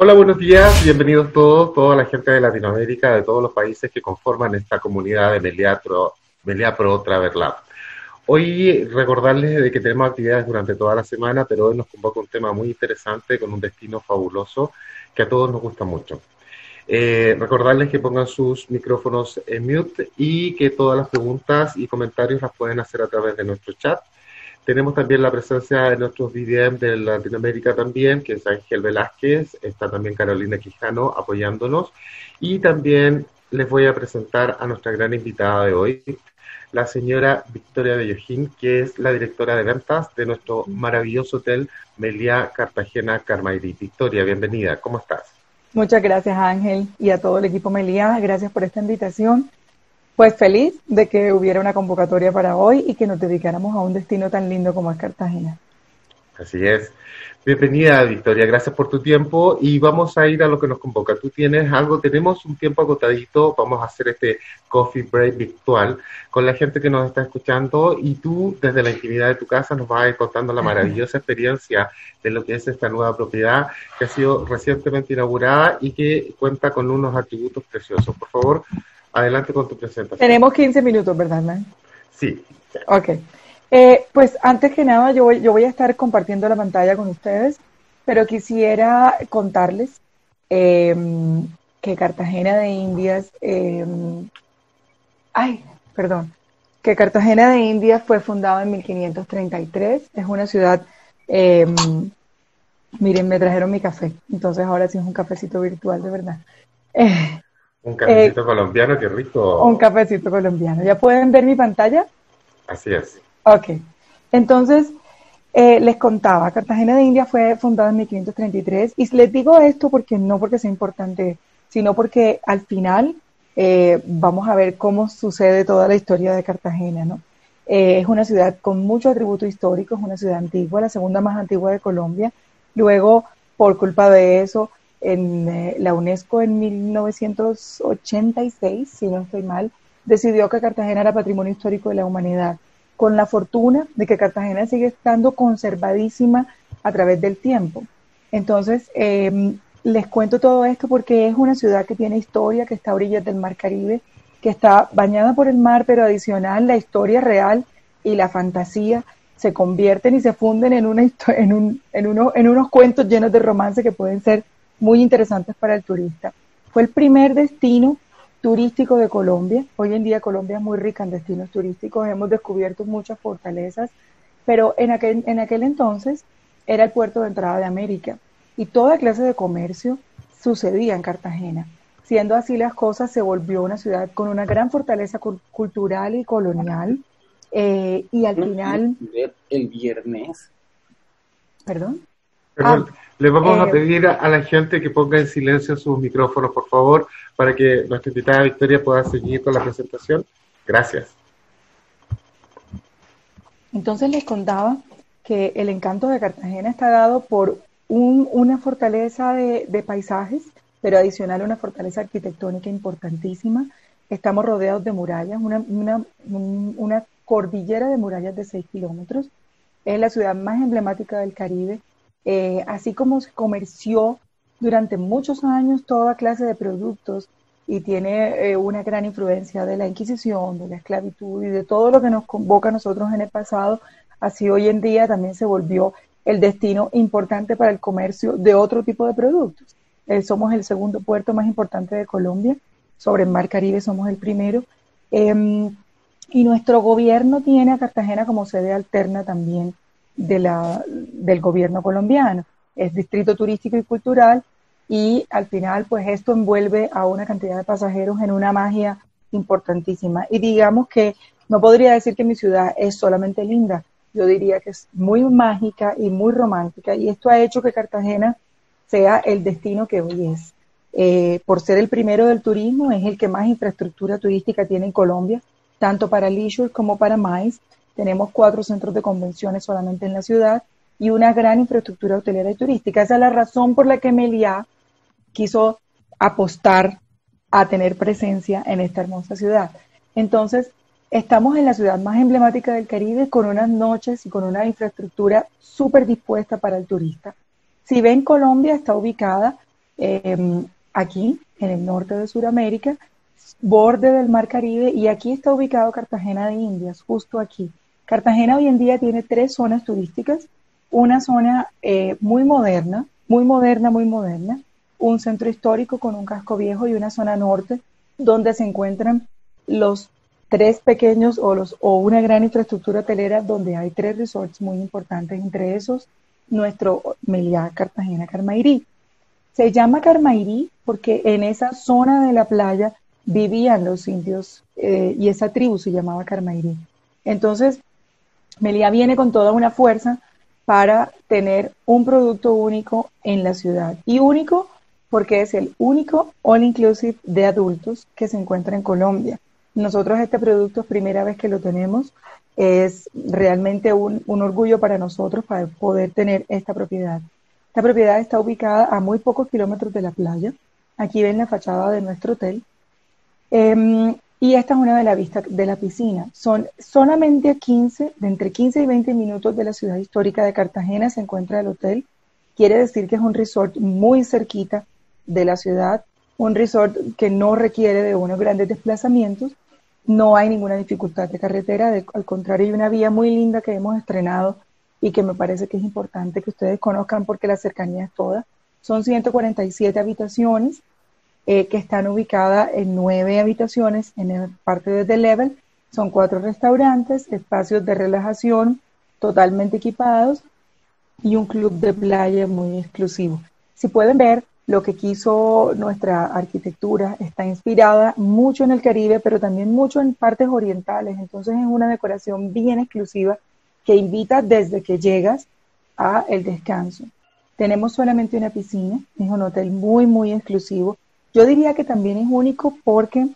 Hola, buenos días, bienvenidos todos, toda la gente de Latinoamérica, de todos los países que conforman esta comunidad de Melia Pro, Melia Pro Travel Lab. Hoy recordarles de que tenemos actividades durante toda la semana, pero hoy nos convoca un tema muy interesante con un destino fabuloso que a todos nos gusta mucho. Eh, recordarles que pongan sus micrófonos en mute y que todas las preguntas y comentarios las pueden hacer a través de nuestro chat tenemos también la presencia de nuestros VDM de Latinoamérica también, que es Ángel Velázquez, está también Carolina Quijano apoyándonos. Y también les voy a presentar a nuestra gran invitada de hoy, la señora Victoria Bellojín, que es la directora de ventas de nuestro maravilloso hotel Melia Cartagena Carmairí. Victoria, bienvenida, ¿cómo estás? Muchas gracias Ángel y a todo el equipo Melia, gracias por esta invitación pues feliz de que hubiera una convocatoria para hoy y que nos dedicáramos a un destino tan lindo como es Cartagena. Así es. Bienvenida, Victoria. Gracias por tu tiempo y vamos a ir a lo que nos convoca. Tú tienes algo, tenemos un tiempo agotadito, vamos a hacer este coffee break virtual con la gente que nos está escuchando y tú desde la intimidad de tu casa nos vas a ir contando la maravillosa experiencia de lo que es esta nueva propiedad que ha sido recientemente inaugurada y que cuenta con unos atributos preciosos. Por favor, Adelante con tu presentación. Tenemos 15 minutos, ¿verdad, man? Sí. Ok. Eh, pues antes que nada, yo voy, yo voy a estar compartiendo la pantalla con ustedes, pero quisiera contarles em, que Cartagena de Indias, em, ay, perdón, que Cartagena de Indias fue fundado en 1533, es una ciudad, em, miren, me trajeron mi café, entonces ahora sí es un cafecito virtual, de verdad. Un cafecito eh, colombiano, qué rico. Un cafecito colombiano. ¿Ya pueden ver mi pantalla? Así es. Ok. Entonces, eh, les contaba, Cartagena de India fue fundada en 1533 y les digo esto porque no porque sea importante, sino porque al final eh, vamos a ver cómo sucede toda la historia de Cartagena, ¿no? es una ciudad con mucho atributo histórico, es una ciudad antigua, la segunda más antigua de Colombia. Luego, por culpa de eso, en eh, la UNESCO en 1986, si no estoy mal, decidió que Cartagena era patrimonio histórico de la humanidad, con la fortuna de que Cartagena sigue estando conservadísima a través del tiempo. Entonces, em, les cuento todo esto porque es una ciudad que tiene historia, que está a orillas del Mar Caribe, que está bañada por el mar, pero adicional la historia real y la fantasía se convierten y se funden en, una, en unos cuentos llenos de romance que pueden ser muy interesantes para el turista. Fue el primer destino turístico de Colombia. Hoy en día Colombia es muy rica en destinos turísticos, hemos descubierto muchas fortalezas, pero en aquel, en aquel entonces era el puerto de entrada de América y toda clase de comercio sucedía en Cartagena. Siendo así las cosas, se volvió una ciudad con una gran fortaleza cultural y colonial. Eh, y al final... El viernes. ¿Perdón? Perdón. Ah, le vamos a eh, pedir a, la gente que ponga en silencio sus micrófonos, por favor, para que nuestra invitada Victoria pueda seguir con la presentación. Gracias. Entonces les contaba que el encanto de Cartagena está dado por una fortaleza de, paisajes, pero adicional una fortaleza arquitectónica importantísima. Estamos rodeados de murallas, una, una, una cordillera de murallas de 6 kilómetros. Es la ciudad más emblemática del Caribe eh, así como se comerció durante muchos años toda clase de productos y tiene eh, una gran influencia de la Inquisición, de la esclavitud y de todo lo que nos convoca a nosotros en el pasado, así hoy en día también se volvió el destino importante para el comercio de otro tipo de productos. Eh, somos el segundo puerto más importante de Colombia, sobre el Mar Caribe somos el primero. Em, y nuestro gobierno tiene a Cartagena como sede alterna también del gobierno colombiano. Es distrito turístico y cultural y al final pues esto envuelve a una cantidad de pasajeros en una magia importantísima. Y digamos que no podría decir que mi ciudad es solamente linda, yo diría que es muy mágica y muy romántica y esto ha hecho que Cartagena sea el destino que hoy es. Eh, por ser el primero del turismo, es el que más infraestructura turística tiene en Colombia, tanto para leisure como para MICE. Tenemos cuatro centros de convenciones solamente en la ciudad y una gran infraestructura hotelera y turística. Esa es la razón por la que Meliá quiso apostar a tener presencia en esta hermosa ciudad. Entonces, estamos en la ciudad más emblemática del Caribe con unas noches y con una infraestructura súper dispuesta para el turista. Si ven, Colombia está ubicada em, aquí en el norte de Sudamérica, borde del Mar Caribe, y aquí está ubicado Cartagena de Indias, justo aquí. Cartagena hoy en día tiene tres zonas turísticas, una zona eh, muy moderna, muy moderna, muy moderna, un centro histórico con un casco viejo y una zona norte donde se encuentran los tres pequeños o, los, o una gran infraestructura hotelera donde hay tres resorts muy importantes, entre esos nuestro Meliá Cartagena Carmairí. Se llama Carmairí porque en esa zona de la playa vivían los indios eh, y esa tribu se llamaba Carmairí. Entonces, Meliá viene con toda una fuerza para tener un producto único en la ciudad. Y único porque es el único all inclusive de adultos que se encuentra en Colombia. Nosotros este producto es primera vez que lo tenemos. Es realmente un, orgullo para nosotros para poder tener esta propiedad. Esta propiedad está ubicada a muy pocos kilómetros de la playa. Aquí ven la fachada de nuestro hotel. Em, y esta es una de la vista de la piscina. Son solamente a 15, de entre 15 y 20 minutos de la ciudad histórica de Cartagena se encuentra el hotel. Quiere decir que es un resort muy cerquita de la ciudad, un resort que no requiere de unos grandes desplazamientos, no hay ninguna dificultad de carretera, al contrario hay una vía muy linda que hemos estrenado y que me parece que es importante que ustedes conozcan porque la cercanía es toda. Son 147 habitaciones eh, que están ubicadas en nueve habitaciones en el parte de The Level. Son cuatro restaurantes, espacios de relajación totalmente equipados y un club de playa muy exclusivo. Si pueden ver, lo que quiso nuestra arquitectura está inspirada mucho en el Caribe, pero también mucho en partes orientales. Entonces es una decoración bien exclusiva que invita desde que llegas a el descanso. Tenemos solamente una piscina, es un hotel muy, muy exclusivo. Yo diría que también es único porque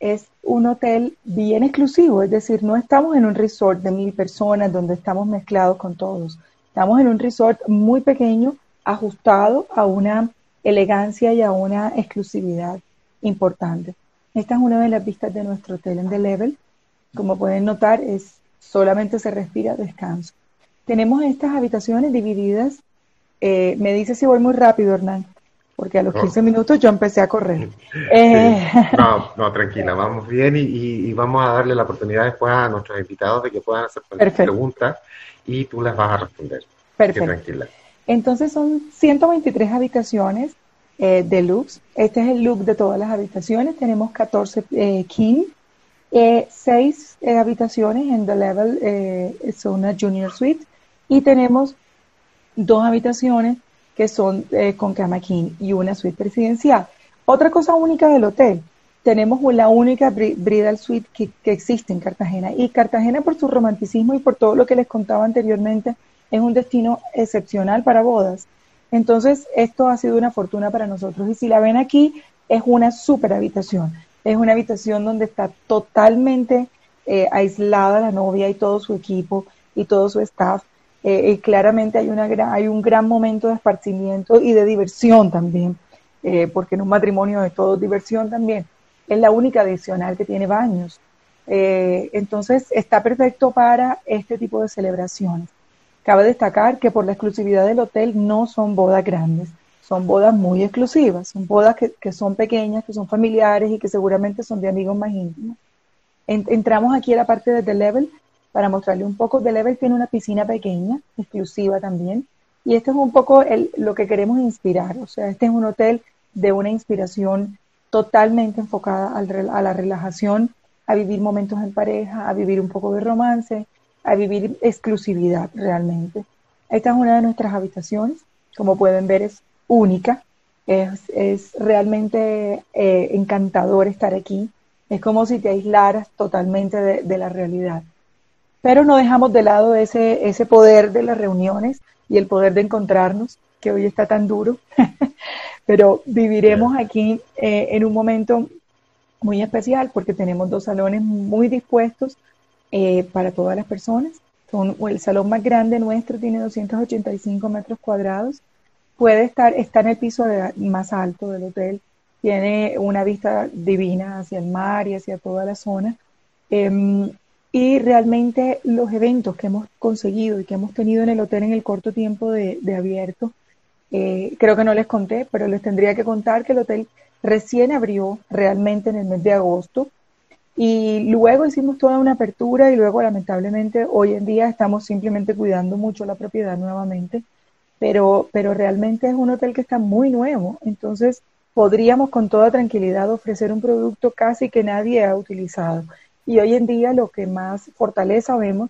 es un hotel bien exclusivo, es decir, no estamos en un resort de mil personas donde estamos mezclados con todos. Estamos en un resort muy pequeño, ajustado a una elegancia y a una exclusividad importante. Esta es una de las vistas de nuestro hotel en The Level. Como pueden notar, es solamente se respira descanso. Tenemos estas habitaciones divididas. Eh, me dice si voy muy rápido, Hernán, porque a los 15 minutos yo empecé a correr. Eh, no, no, tranquila, vamos bien y, vamos a darle la oportunidad después a nuestros invitados de que puedan hacer preguntas y tú las vas a responder. Perfecto. tranquila. Entonces son 123 habitaciones eh, deluxe. Este es el look de todas las habitaciones. Tenemos 14 eh, king, eh, 6 eh, habitaciones en the level, es una junior suite, y tenemos dos habitaciones que son con cama king y una suite presidencial. Otra cosa única del hotel, tenemos la única bridal suite que, que existe en Cartagena. Y Cartagena por su romanticismo y por todo lo que les contaba anteriormente, es un destino excepcional para bodas. Entonces, esto ha sido una fortuna para nosotros. Y si la ven aquí, es una super habitación. Es una habitación donde está totalmente eh, aislada la novia y todo su equipo y todo su staff. Eh, y claramente hay, una hay un gran momento de esparcimiento y de diversión también, eh, porque en un matrimonio de todo diversión también. Es la única adicional que tiene baños. entonces, está perfecto para este tipo de celebraciones. Cabe destacar que por la exclusividad del hotel no son bodas grandes, son bodas muy exclusivas, son bodas que, son pequeñas, que son familiares y que seguramente son de amigos más íntimos. entramos aquí a la parte de The Level para mostrarle un poco. The Level tiene una piscina pequeña, exclusiva también, y esto es un poco lo que queremos inspirar. O sea, este es un hotel de una inspiración totalmente enfocada a la relajación, a vivir momentos en pareja, a vivir un poco de romance, a vivir exclusividad realmente. Esta es una de nuestras habitaciones, como pueden ver es única, es, realmente eh, encantador estar aquí, es como si te aislaras totalmente de, la realidad. Pero no dejamos de lado ese, ese poder de las reuniones y el poder de encontrarnos, que hoy está tan duro, pero viviremos aquí eh, en un momento muy especial porque tenemos dos salones muy dispuestos eh, para todas las personas. Son, el salón más grande nuestro tiene 285 metros cuadrados. Puede estar, está en el piso más alto del hotel. Tiene una vista divina hacia el mar y hacia toda la zona. Em, y realmente los eventos que hemos conseguido y que hemos tenido en el hotel en el corto tiempo de, abierto Eh, creo que no les conté, pero les tendría que contar que el hotel recién abrió realmente en el mes de agosto. Y luego hicimos toda una apertura y luego lamentablemente hoy en día estamos simplemente cuidando mucho la propiedad nuevamente, pero, pero realmente es un hotel que está muy nuevo, entonces podríamos con toda tranquilidad ofrecer un producto casi que nadie ha utilizado. Y hoy en día lo que más fortaleza vemos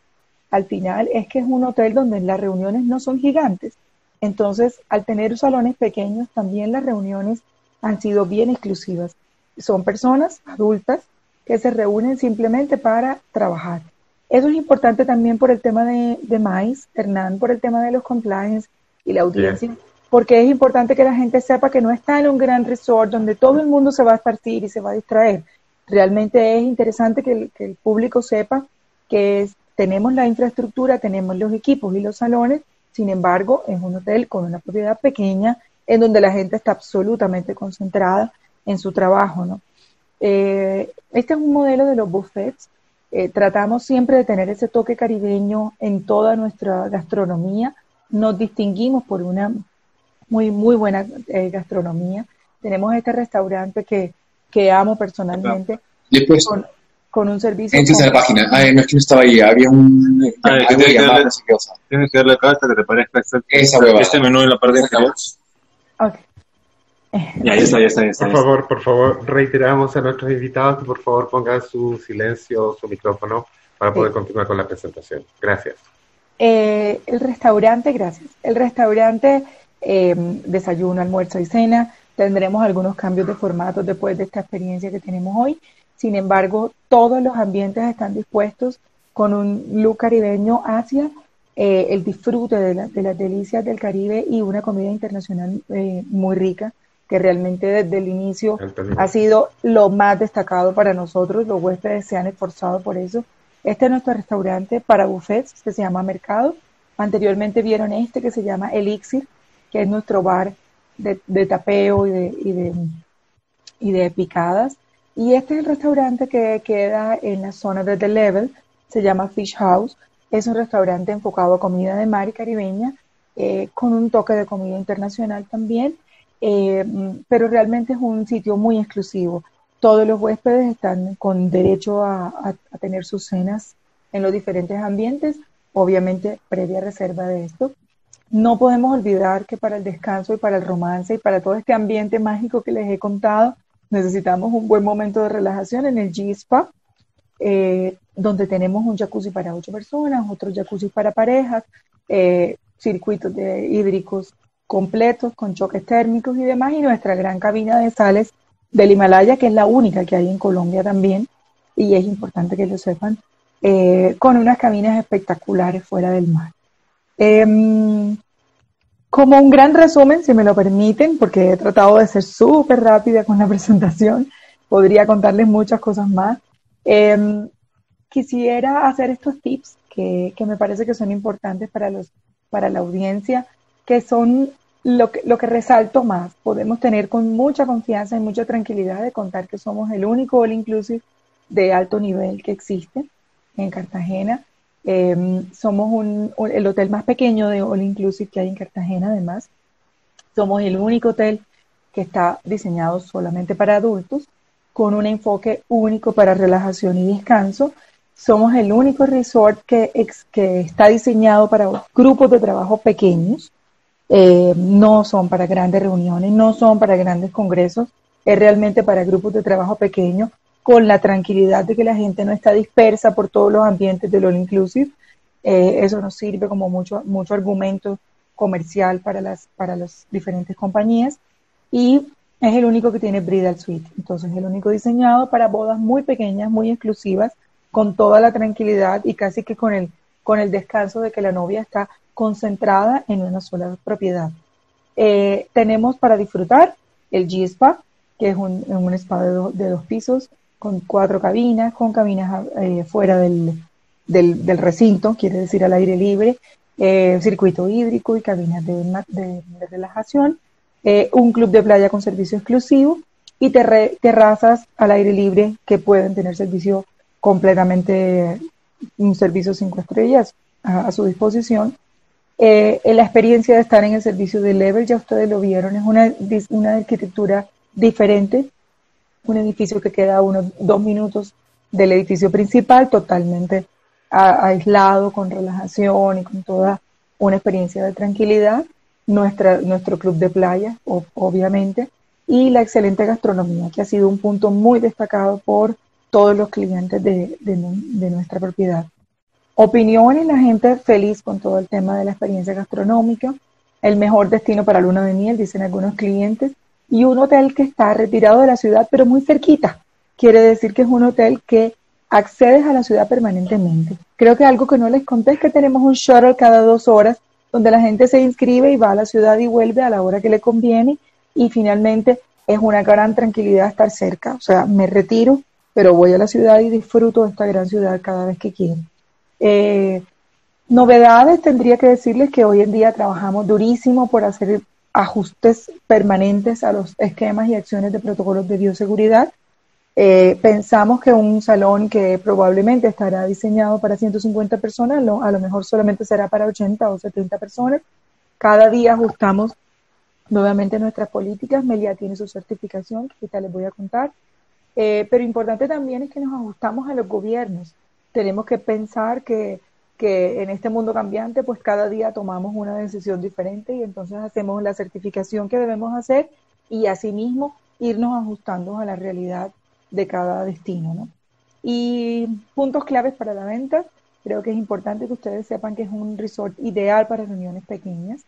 al final es que es un hotel donde las reuniones no son gigantes. Entonces, al tener salones pequeños, también las reuniones han sido bien exclusivas. Son personas adultas que se reúnen simplemente para trabajar. Eso es importante también por el tema de, de MAIS, Hernán, por el tema de los compliance y la audiencia, porque es importante que la gente sepa que no está en un gran resort donde todo el mundo se va a esparcir y se va a distraer. Realmente es interesante que el, público sepa que tenemos la infraestructura, tenemos los equipos y los salones, sin embargo, es un hotel con una propiedad pequeña en donde la gente está absolutamente concentrada en su trabajo, ¿no? Eh, este es un modelo de los buffets. Eh, tratamos siempre de tener ese toque caribeño en toda nuestra gastronomía. Nos distinguimos por una muy, muy buena eh, gastronomía. Tenemos este restaurante que, que amo personalmente. Después, con, con un servicio. Entras a la página. Ah, no es que no estaba ahí. Había un. Ah, que algo tienes que darle- no sé qué cosa. Tienes que darle acá hasta que te parezca este, Esa hueva. este menú en la parte inferior. Ok. Ya, ya está, ya está, ya está. Por ya está. favor, por favor, reiteramos a nuestros invitados que por favor pongan su silencio, su micrófono, para poder Sí. continuar con la presentación. Gracias. Eh, el restaurante, gracias. El restaurante, eh, desayuno, almuerzo y cena. Tendremos algunos cambios de formato después de esta experiencia que tenemos hoy. Sin embargo, todos los ambientes están dispuestos con un look caribeño hacia eh, el disfrute de, la- de las delicias del Caribe y una comida internacional eh, muy rica, que realmente desde el inicio ha sido lo más destacado para nosotros. Los huéspedes se han esforzado por eso. Este es nuestro restaurante para buffets, que se llama Mercado. Anteriormente vieron este que se llama Elixir, que es nuestro bar de, tapeo y de, y, de, picadas. Y este es el restaurante que queda en la zona de The Level, se llama Fish House. Es un restaurante enfocado a comida de mar y caribeña, eh, con un toque de comida internacional también. Eh, pero realmente es un sitio muy exclusivo. Todos los huéspedes están con derecho a tener sus cenas en los diferentes ambientes, obviamente previa reserva de esto. No podemos olvidar que para el descanso y para el romance y para todo este ambiente mágico que les he contado, necesitamos un buen momento de relajación en el G-Spa, eh, donde tenemos un jacuzzi para ocho personas, otro jacuzzi para parejas, eh, circuitos de hídricos completos con choques térmicos y demás, y nuestra gran cabina de sales del Himalaya, que es la única que hay en Colombia también, y es importante que lo sepan, eh, con unas cabinas espectaculares fuera del mar. Em, como un gran resumen, si me lo permiten, porque he tratado de ser súper rápida con la presentación, podría contarles muchas cosas más. Em, quisiera hacer estos tips que, que me parece que son importantes para, los, para la audiencia, que son lo que, lo que resalto más. Podemos tener con mucha confianza y mucha tranquilidad de contar que somos el único all inclusive de alto nivel que existe en Cartagena. Eh, somos el hotel más pequeño de all inclusive que hay en Cartagena, además. Somos el único hotel que está diseñado solamente para adultos, con un enfoque único para relajación y descanso. Somos el único resort que está diseñado para grupos de trabajo pequeños. Eh, no son para grandes reuniones, no son para grandes congresos, es realmente para grupos de trabajo pequeños, con la tranquilidad de que la gente no está dispersa por todos los ambientes del All Inclusive. Eh, eso nos sirve como mucho, mucho argumento comercial para las, para las diferentes compañías. Y es el único que tiene Bridal Suite. Entonces, es el único diseñado para bodas muy pequeñas, muy exclusivas, con toda la tranquilidad y casi que con el, con el descanso de que la novia está concentrada en una sola propiedad. Eh, tenemos para disfrutar el G-Spa, que es un, un spa de, do- de dos pisos, con cuatro cabinas, con cabinas eh, fuera del, del, recinto, quiere decir al aire libre, eh, circuito hídrico y cabinas de, de- relajación, eh, un club de playa con servicio exclusivo y terrazas al aire libre que pueden tener servicio completamente, un servicio cinco estrellas a, su disposición. La experiencia de estar en el servicio de Level, ya ustedes lo vieron, es una, una arquitectura diferente, un edificio que queda a unos dos minutos del edificio principal, totalmente aislado, con relajación y con toda una experiencia de tranquilidad. Nuestra, nuestro club de playa, obviamente, y la excelente gastronomía, que ha sido un punto muy destacado por todos los clientes de, de, nuestra propiedad. Opiniones, la gente feliz con todo el tema de la experiencia gastronómica, el mejor destino para luna de miel, dicen algunos clientes, y un hotel que está retirado de la ciudad, pero muy cerquita. Quiere decir que es un hotel que accedes a la ciudad permanentemente. Creo que algo que no les conté es que tenemos un shuttle cada dos horas donde la gente se inscribe y va a la ciudad y vuelve a la hora que le conviene y finalmente es una gran tranquilidad estar cerca. O sea, me retiro, pero voy a la ciudad y disfruto de esta gran ciudad cada vez que quiero. Eh, novedades, tendría que decirles que hoy en día trabajamos durísimo por hacer ajustes permanentes a los esquemas y acciones de protocolos de bioseguridad. Eh, pensamos que un salón que probablemente estará diseñado para 150 personas, a lo mejor solamente será para 80 o 70 personas. Cada día ajustamos nuevamente nuestras políticas. Melia tiene su certificación, que ahorita les voy a contar. Eh, pero importante también es que nos ajustamos a los gobiernos. Tenemos que pensar que, que en este mundo cambiante, pues cada día tomamos una decisión diferente y entonces hacemos la certificación que debemos hacer y asimismo irnos ajustando a la realidad de cada destino. ¿no? Y puntos claves para la venta. Creo que es importante que ustedes sepan que es un resort ideal para reuniones pequeñas.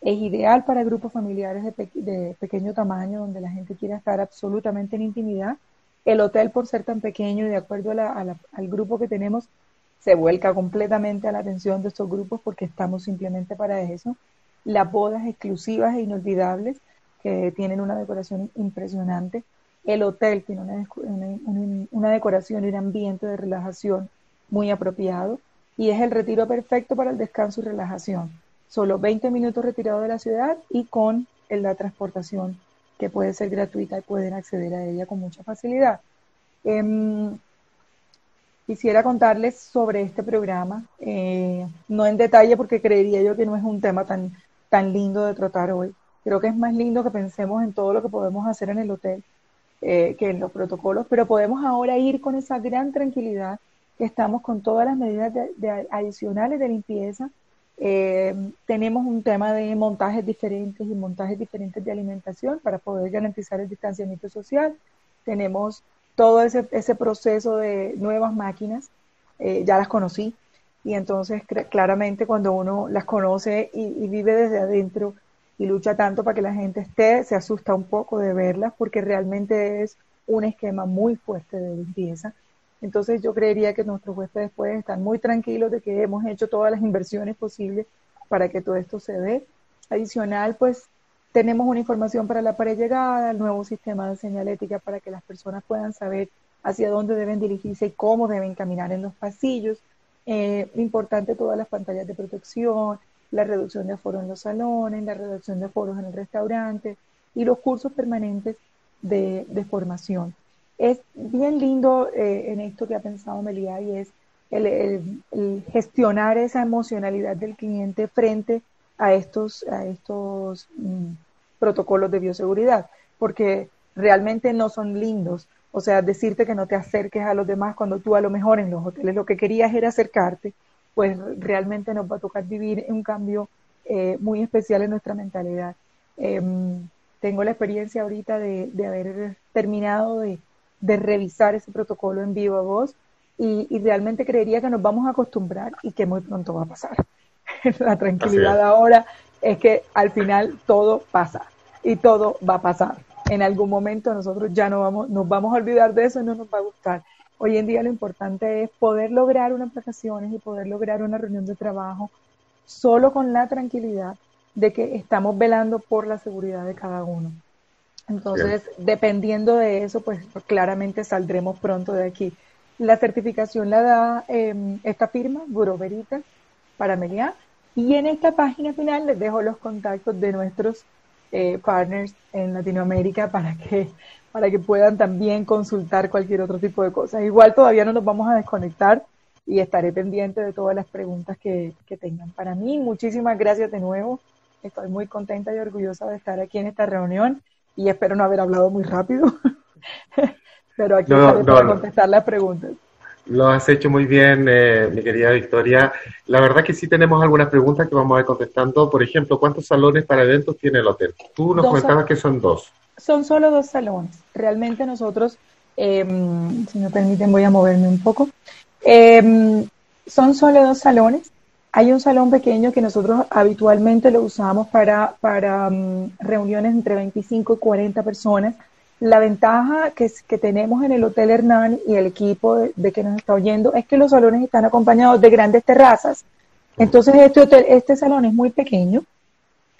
Es ideal para grupos familiares de, pequeño tamaño donde la gente quiera estar absolutamente en intimidad. El hotel, por ser tan pequeño y de acuerdo al grupo que tenemos, se vuelca completamente a la atención de estos grupos porque estamos simplemente para eso. Las bodas exclusivas e inolvidables que tienen una decoración impresionante el hotel tiene una, decoración y un ambiente de relajación muy apropiado y es el retiro perfecto para el descanso y relajación. Solo 20 minutos retirado de la ciudad y con la transportación que puede ser gratuita y pueden acceder a ella con mucha facilidad. Em, quisiera contarles sobre este programa, eh, no en detalle porque creería yo que no es un tema tan, tan lindo de tratar hoy. Creo que es más lindo que pensemos en todo lo que podemos hacer en el hotel eh, que en los protocolos, pero podemos ahora ir con esa gran tranquilidad que estamos con todas las medidas de, adicionales de limpieza. Eh, tenemos un tema de montajes diferentes y montajes diferentes de alimentación para poder garantizar el distanciamiento social. Tenemos todo ese, ese proceso de nuevas máquinas, eh, ya las conocí, y entonces claramente cuando uno las conoce y vive desde adentro, y lucha tanto para que la gente esté, se asusta un poco de verlas porque realmente es un esquema muy fuerte de limpieza. Entonces yo creería que nuestros huéspedes pueden estar muy tranquilos de que hemos hecho todas las inversiones posibles para que todo esto se dé. Adicional, pues tenemos una información para la pared llegada, el nuevo sistema de señalética para que las personas puedan saber hacia dónde deben dirigirse y cómo deben caminar en los pasillos. Eh, importante todas las pantallas de protección, la reducción de aforo en los salones, la reducción de aforos en el restaurante y los cursos permanentes de, formación. Es bien lindo eh, en esto que ha pensado Melia y es el, gestionar esa emocionalidad del cliente frente a estos, a estos mm, protocolos de bioseguridad, porque realmente no son lindos. O sea, decirte que no te acerques a los demás cuando tú a lo mejor en los hoteles lo que querías era acercarte pues realmente nos va a tocar vivir un cambio eh, muy especial en nuestra mentalidad. Em, tengo la experiencia ahorita de, haber terminado de, revisar ese protocolo en vivo a voz y, realmente creería que nos vamos a acostumbrar y que muy pronto va a pasar. la tranquilidad ahora es que al final todo pasa y todo va a pasar. En algún momento nosotros ya no vamos, nos vamos a olvidar de eso y no nos va a gustar. Hoy en día lo importante es poder lograr unas vacaciones y poder lograr una reunión de trabajo solo con la tranquilidad de que estamos velando por la seguridad de cada uno. Entonces, dependiendo de eso, pues claramente saldremos pronto de aquí. La certificación la da em, esta firma, Bureau Veritas, para Meliá. Y en esta página final les dejo los contactos de nuestros eh, partners en Latinoamérica para que para que puedan también consultar cualquier otro tipo de cosas. Igual todavía no nos vamos a desconectar y estaré pendiente de todas las preguntas que, que tengan. Para mí, muchísimas gracias de nuevo. Estoy muy contenta y orgullosa de estar aquí en esta reunión y espero no haber hablado muy rápido, pero aquí No, estaré no, para no. contestar las preguntas. Lo has hecho muy bien, eh, mi querida Victoria. La verdad que sí tenemos algunas preguntas que vamos a ir contestando. Por ejemplo, ¿cuántos salones para eventos tiene el hotel? Tú nos Dos comentabas que son dos. Son solo dos salones. Realmente nosotros, em, si me permiten, voy a moverme un poco. Em, son solo dos salones. Hay un salón pequeño que nosotros habitualmente lo usamos para, para mm, reuniones entre 25 y 40 personas. La ventaja que, tenemos en el Hotel Hernán y el equipo de, de que nos está oyendo es que los salones están acompañados de grandes terrazas. Entonces este hotel, este salón es muy pequeño,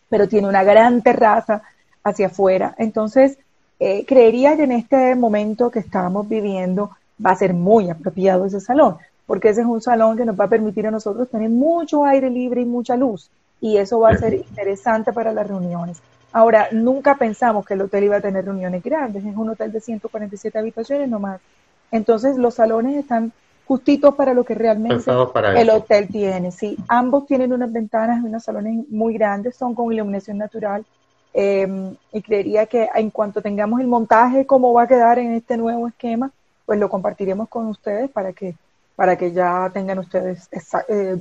pero tiene una gran terraza hacia afuera. Entonces, eh, creería que en este momento que estamos viviendo va a ser muy apropiado ese salón, porque ese es un salón que nos va a permitir a nosotros tener mucho aire libre y mucha luz, y eso va a ser interesante para las reuniones. Ahora, nunca pensamos que el hotel iba a tener reuniones grandes, es un hotel de 147 habitaciones nomás. Entonces, los salones están justitos para lo que realmente para el eso. hotel tiene. Sí, ambos tienen unas ventanas y unos salones muy grandes, son con iluminación natural. eh, y creería que en cuanto tengamos el montaje, cómo va a quedar en este nuevo esquema, pues lo compartiremos con ustedes para que, para que ya tengan ustedes eh,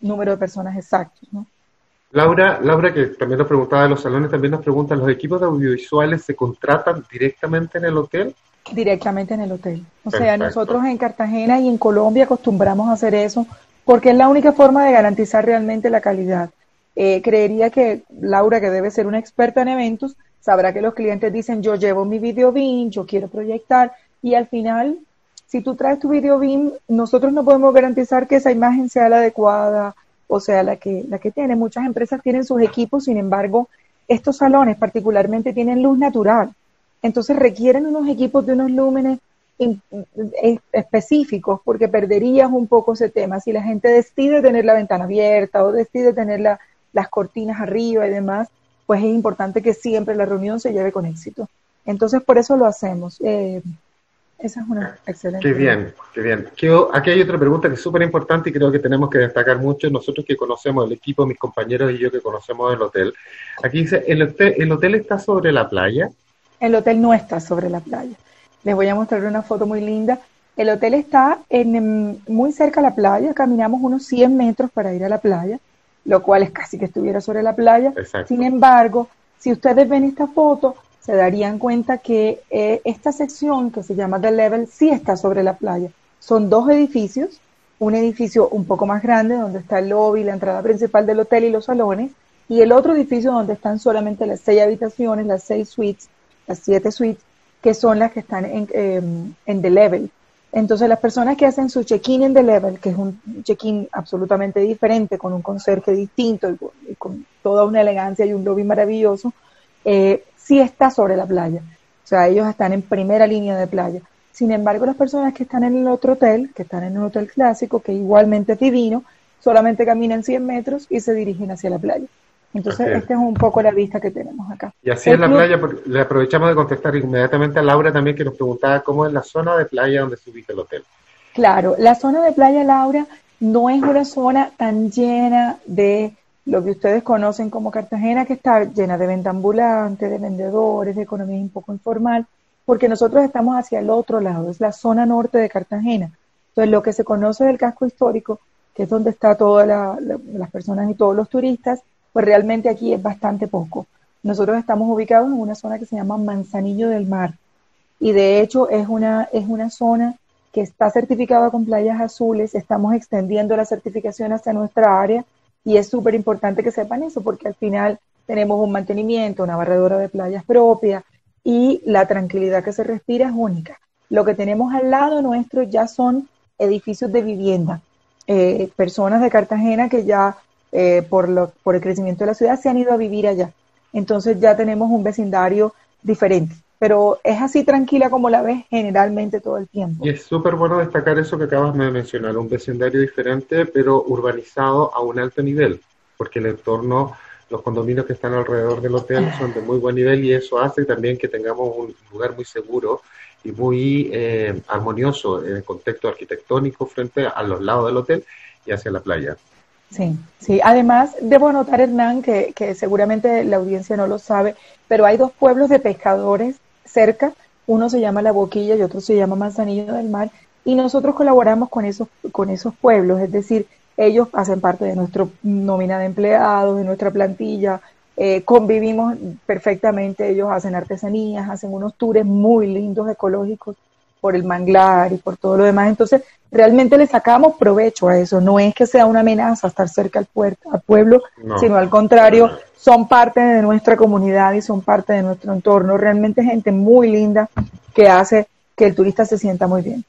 número de personas exactos. ¿no? Laura, Laura, que también nos preguntaba de los salones, también nos pregunta, ¿los equipos de audiovisuales se contratan directamente en el hotel? directamente en el hotel. O sea, nosotros en Cartagena y en Colombia acostumbramos a hacer eso porque es la única forma de garantizar realmente la calidad. Eh, creería que Laura, que debe ser una experta en eventos, sabrá que los clientes dicen, yo llevo mi video beam, yo quiero proyectar, y al final, si tú traes tu video beam, nosotros no podemos garantizar que esa imagen sea la adecuada o sea la que, la que tiene. Muchas empresas tienen sus equipos, sin embargo, estos salones particularmente tienen luz natural. Entonces requieren unos equipos de unos lúmenes específicos porque perderías un poco ese tema. Si la gente decide tener la ventana abierta o decide tener la- las cortinas arriba y demás, pues es importante que siempre la reunión se lleve con éxito. Entonces por eso lo hacemos. Eh, esa es una excelente. Qué bien, qué bien. Aquí hay otra pregunta que es súper importante y creo que tenemos que destacar mucho nosotros que conocemos el equipo, mis compañeros y yo que conocemos el hotel. Aquí dice, ¿el hotel, el hotel está sobre la playa? El hotel no está sobre la playa. Les voy a mostrar una foto muy linda. El hotel está en, em, muy cerca a la playa, caminamos unos 100 metros para ir a la playa, lo cual es casi que estuviera sobre la playa. Exacto. Sin embargo, si ustedes ven esta foto, se darían cuenta que eh, esta sección que se llama The Level sí está sobre la playa. Son dos edificios, un edificio un poco más grande donde está el lobby, la entrada principal del hotel y los salones, y el otro edificio donde están solamente las seis habitaciones, las seis suites, las siete suites, que son las que están en, eh, en The Level. Entonces las personas que hacen su check-in en The Level, que es un check-in absolutamente diferente, con un conserje distinto y con, y con toda una elegancia y un lobby maravilloso, eh, sí está sobre la playa. O sea, ellos están en primera línea de playa. Sin embargo, las personas que están en el otro hotel, que están en un hotel clásico, que igualmente es divino, solamente caminan 100 metros y se dirigen hacia la playa. Entonces, es. esta es un poco la vista que tenemos acá. Y así El en la club- playa, le aprovechamos de contestar inmediatamente a Laura también que nos preguntaba cómo es la zona de playa donde se ubica el hotel. Claro, la zona de Playa Laura no es una zona tan llena de lo que ustedes conocen como Cartagena, que está llena de venta ambulante, de vendedores, de economía un poco informal, porque nosotros estamos hacia el otro lado, es la zona norte de Cartagena. Entonces, lo que se conoce del casco histórico, que es donde está todas la- la- las personas y todos los turistas, pues realmente aquí es bastante poco. Nosotros estamos ubicados en una zona que se llama Manzanillo del Mar y de hecho es una, es una zona que está certificada con playas azules, estamos extendiendo la certificación hacia nuestra área y es súper importante que sepan eso porque al final tenemos un mantenimiento, una barredora de playas propia y la tranquilidad que se respira es única. Lo que tenemos al lado nuestro ya son edificios de vivienda, eh, personas de Cartagena que ya eh, por, lo, por el crecimiento de la ciudad se han ido a vivir allá. Entonces ya tenemos un vecindario diferente, pero es así tranquila como la ves generalmente todo el tiempo. Y es súper bueno destacar eso que acabas de mencionar, un vecindario diferente, pero urbanizado a un alto nivel, porque el entorno los condominios que están alrededor del hotel son de muy buen nivel y eso hace también que tengamos un lugar muy seguro y muy eh, armonioso en el contexto arquitectónico frente a los lados del hotel y hacia la playa. Sí, sí. Además, debo anotar, Hernán, que, que seguramente la audiencia no lo sabe, pero hay dos pueblos de pescadores cerca. Uno se llama La Boquilla y otro se llama Manzanillo del Mar. Y nosotros colaboramos con esos, con esos pueblos, es decir, ellos hacen parte de nuestra nómina de empleados, de nuestra plantilla, eh, convivimos perfectamente, ellos hacen artesanías, hacen unos tours muy lindos ecológicos por el manglar y por todo lo demás. Entonces, realmente le sacamos provecho a eso. No es que sea una amenaza estar cerca al, puerto, al pueblo, sino al contrario, son parte de nuestra comunidad y son parte de nuestro entorno. Realmente gente muy linda que hace que el turista se sienta muy bien.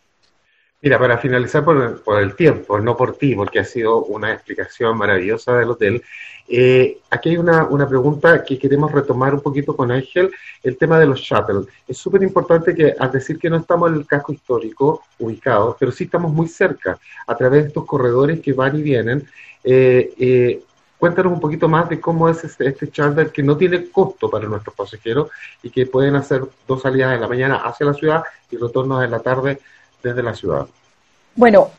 Mira, para finalizar por, por, el tiempo, no por ti, porque ha sido una explicación maravillosa del hotel, eh, aquí hay una, una, pregunta que queremos retomar un poquito con Ángel, el tema de los shuttles. Es súper importante que al decir que no estamos en el casco histórico ubicado, pero sí estamos muy cerca, a través de estos corredores que van y vienen, eh, eh, cuéntanos un poquito más de cómo es este, este charter que no tiene costo para nuestros pasajeros y que pueden hacer dos salidas en la mañana hacia la ciudad y retornos en la tarde la ciudad? Bueno,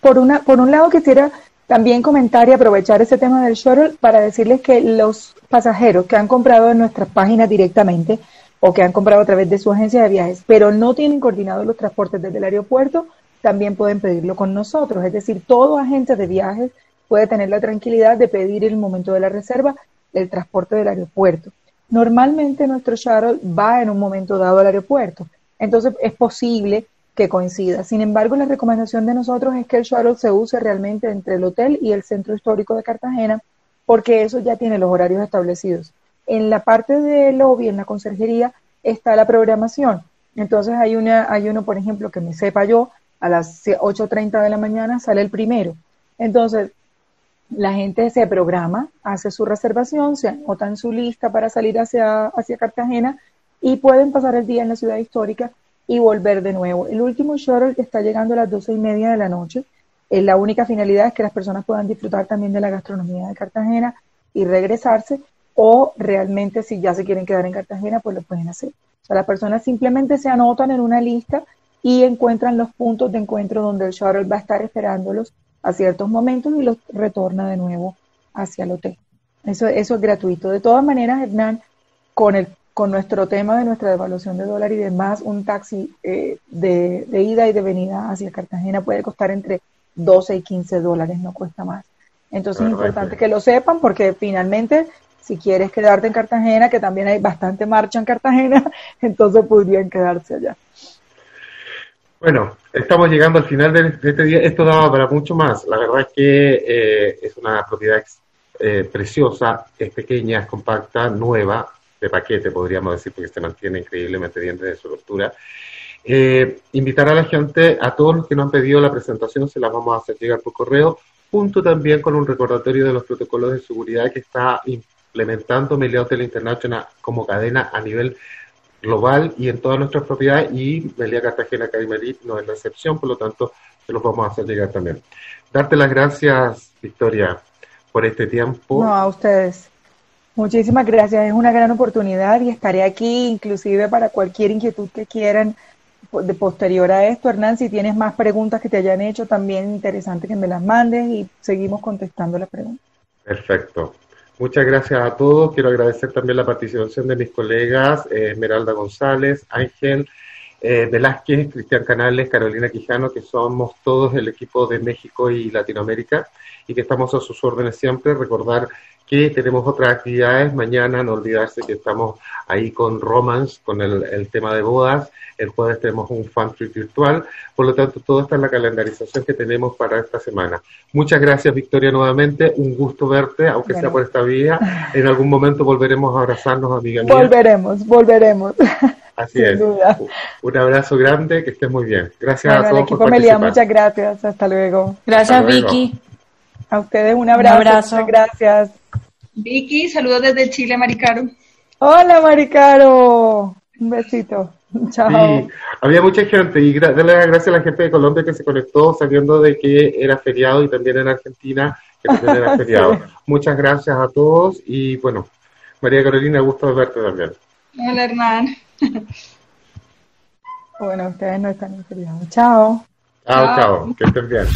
por, una, por un lado quisiera también comentar y aprovechar ese tema del shuttle para decirles que los pasajeros que han comprado en nuestras páginas directamente o que han comprado a través de su agencia de viajes, pero no tienen coordinados los transportes desde el aeropuerto, también pueden pedirlo con nosotros. Es decir, todo agente de viajes puede tener la tranquilidad de pedir en el momento de la reserva el transporte del aeropuerto. Normalmente nuestro shuttle va en un momento dado al aeropuerto. Entonces es posible que coincida. Sin embargo, la recomendación de nosotros es que el shuttle se use realmente entre el hotel y el centro histórico de Cartagena, porque eso ya tiene los horarios establecidos. En la parte del lobby, en la conserjería, está la programación. Entonces hay, una, hay uno, por ejemplo, que me sepa yo, a las 8.30 de la mañana sale el primero. Entonces, la gente se programa, hace su reservación, se anota en su lista para salir hacia, hacia Cartagena y pueden pasar el día en la ciudad histórica y volver de nuevo. El último shuttle está llegando a las doce y media de la noche. Eh, la única finalidad es que las personas puedan disfrutar también de la gastronomía de Cartagena y regresarse, o realmente si ya se quieren quedar en Cartagena, pues lo pueden hacer. O sea, las personas simplemente se anotan en una lista y encuentran los puntos de encuentro donde el shuttle va a estar esperándolos a ciertos momentos y los retorna de nuevo hacia el hotel. Eso, eso es gratuito. De todas maneras, Hernán, con el con nuestro tema de nuestra devaluación de dólar y demás, un taxi eh, de, ida y de venida hacia Cartagena puede costar entre 12 y 15 dólares, no cuesta más. Entonces es importante que lo sepan porque finalmente, si quieres quedarte en Cartagena, que también hay bastante marcha en Cartagena, entonces podrían quedarse allá. Bueno, estamos llegando al final de, este día. Esto daba para mucho más. La verdad es que eh, es una propiedad eh, preciosa, es pequeña, es compacta, nueva, de paquete, podríamos decir, porque se mantiene increíblemente bien desde su apertura. Eh, invitar a la gente, a todos los que nos han pedido la presentación, se la vamos a hacer llegar por correo, junto también con un recordatorio de los protocolos de seguridad que está implementando Melia Hotel International como cadena a nivel global y en todas nuestras propiedades y Melia Cartagena Caimarit no es la excepción, por lo tanto se los vamos a hacer llegar también. Darte las gracias, Victoria, por este tiempo. No, a ustedes. Muchísimas gracias, es una gran oportunidad y estaré aquí inclusive para cualquier inquietud que quieran de posterior a esto. Hernán, si tienes más preguntas que te hayan hecho, también interesante que me las mandes y seguimos contestando las preguntas. Perfecto. Muchas gracias a todos. Quiero agradecer también la participación de mis colegas eh, Esmeralda González, Ángel eh, Velázquez, Cristian Canales, Carolina Quijano, que somos todos el equipo de México y Latinoamérica y que estamos a sus órdenes siempre. Recordar que tenemos otras actividades. Mañana, no olvidarse que estamos ahí con Romance, con el, tema de bodas. El jueves tenemos un fan trip virtual. Por lo tanto, todo está en la calendarización que tenemos para esta semana. Muchas gracias, Victoria, nuevamente. Un gusto verte, aunque sea por esta vía. En algún momento volveremos a abrazarnos, amiga mía. Volveremos, volveremos. Así es. Un abrazo grande, que estés muy bien. Gracias a todos. por Melia, muchas gracias. Hasta luego. Gracias, Vicky. A ustedes un abrazo. Un abrazo. Muchas gracias. Vicky, saludos desde Chile, Maricaro. Hola, Maricaro. Un besito. Chao. Había mucha gente y darle las gracias a la gente de Colombia que se conectó sabiendo de que era feriado y también en Argentina que también era feriado. Muchas gracias a todos y bueno, María Carolina, gusto de verte también. Hola, Hernán. bueno, ustedes no están en feriado. Chao, chao. chao. Que estén bien.